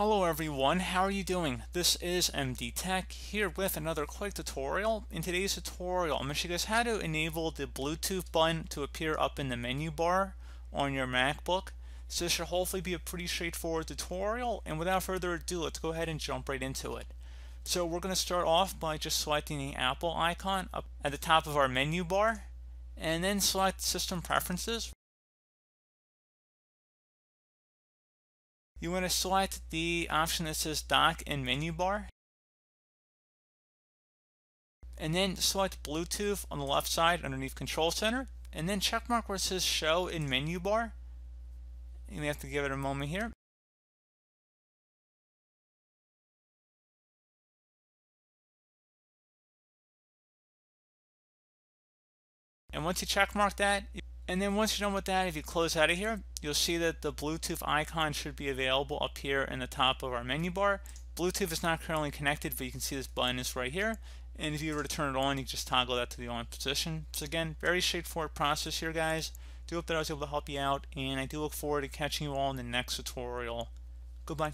Hello everyone, how are you doing? This is MD Tech here with another quick tutorial. In today's tutorial, I'm going to show you guys how to enable the Bluetooth button to appear up in the menu bar on your MacBook. So this should hopefully be a pretty straightforward tutorial and without further ado, let's go ahead and jump right into it. So we're going to start off by just selecting the Apple icon up at the top of our menu bar and then select System Preferences. You want to select the option that says Dock and Menu Bar. And then select Bluetooth on the left side underneath Control Center. And then check mark where it says Show in Menu Bar. You may have to give it a moment here. And once you check mark that, and then once you're done with that, if you close out of here, you'll see that the Bluetooth icon should be available up here in the top of our menu bar. Bluetooth is not currently connected, but you can see this button is right here. And if you were to turn it on, you just toggle that to the on position. So again, very straightforward process here, guys. Do hope that I was able to help you out, and I do look forward to catching you all in the next tutorial. Goodbye.